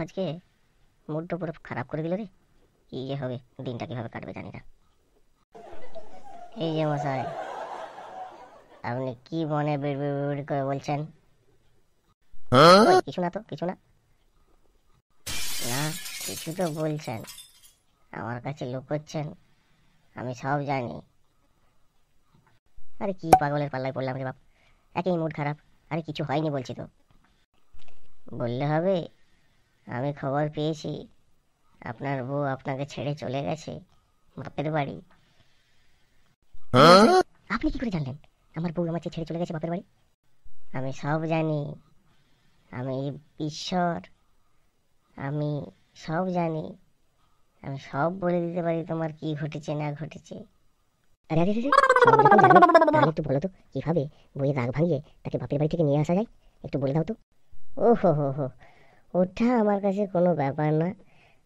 আজকে মুডটা পুরো খারাপ করে দিল রে। কি যে হবে দিনটা কীভাবে কাটবে জানি না। এই যে মশাই আপনি কি মনে বিড় বিড় বিড় বিড় করে বলছেন? কিছু না তো কিছু না। না কিছু তো বলছেন। আমার কাছে লোক লুকোচ্ছেন আমি সব জানি। আরে কি পাগলের পাল্লায় পড়লাম রে বাপ। একই মুড খারাপ আরে কিছু হয়নি বলছি তো। বললে হবে আমি খবর পেয়েছি। আপনার বউ আপনাকে ছেড়ে চলে গেছে। বাপের বাড়ি। আপনি কি করে জানলেন? আমার বউ আমাকে ছেড়ে চলে গেছে বাপের বাড়ি? আমি সব জানি। আমি ঈশ্বর। আমি সব জানি। আমি সব বলে দিতে পারি তোমার কি ঘটেছে না ঘটেছে। আরে আরে আরে, একটু বলো তো কীভাবে বইয়ের রাগ ভাঙিয়ে তাকে বাপের বাড়ি থেকে নিয়ে আসা যায়? একটু বলে দাও তো। ও হো হো হো। ওটা আমার কাছে কোনো ব্যাপার না।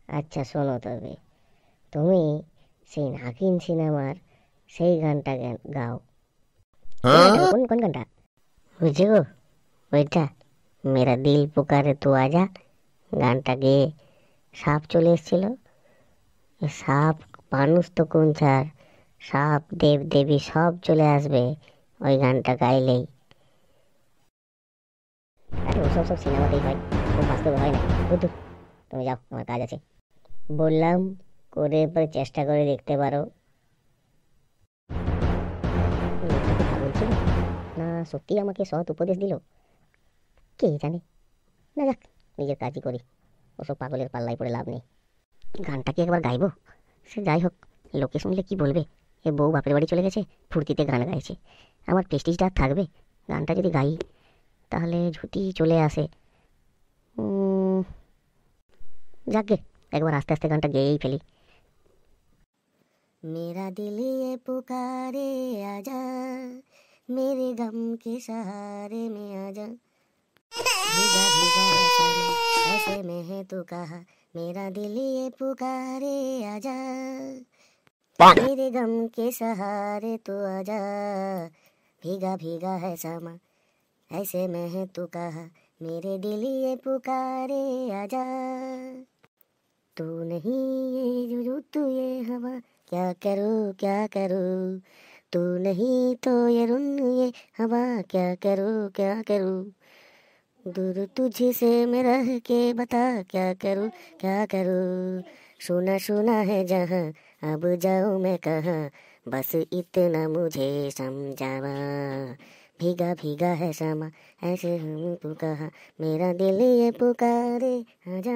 আচ্ছা শোনো তবে। তুমি সেই নাগিন সিনেমার সেই গানটা গাও। কোন কোন গানটা? বুঝে গো? ওইটা মেরা দিল পুকারে তু আজা। গানটা গেয়ে সাপ চলে এসেছিল। সাপ মানুষ তো কোন ছাড় সাপ দেব দেবী সব চলে আসবে ওই গানটা গাইলেই। আরে ওসব সব সিনেমাতেই হয়। খুব বাস্তবে হয় না? বুঝু তুমি যাও আমার কাজ আছে। বললাম করে পরে চেষ্টা করে দেখতে পারো। লোকটা কি পাগল ছিল না, সত্যি আমাকে সৎ উপদেশ দিল? কে জানে? না যাক, নিজের কাজই করি। ওসব পাগলের পাল্লায় পড়ে লাভ নেই। গানটা কি একবার গাইবো? সে যাই হোক, লোকে শুনলে কি বলবে? এ বউ বাপের বাড়ি চলে গেছে, ফুর্তিতে গান গাইছে। আমার প্রেস্টিজটা থাকবে, গানটা যদি গাই, তাহলে ঝুটি চলে আসে। जाग गे एक बार आस्ते आस्ते घंटा गए ही फैली मेरा दिल ये पुकारे आजा मेरे गम के सहारे में आजा ऐसे में है तू कहा मेरा दिल ये पुकारे आजा मेरे गम के सहारे तू आजा भीगा भीगा है सामा ऐसे में है तू कहा मेरे दिल ये पुकारे आजा। तू नहीं ये तू ये हवा। क्या करूँ क्या करूँ? तू नहीं तो ये रुन, ये हवा। क्या करूँ क्या करूँ? दूर तुझसे मैं रह के बता। क्या करूँ क्या करूँ? सुना सुना है जहाँ। अब जाऊँ मैं कहाँ? बस इतना मुझे समझावा। भीगा भीगा है शामा ऐसे हम तू कहा? मेरा दिल ये पुकारे आजा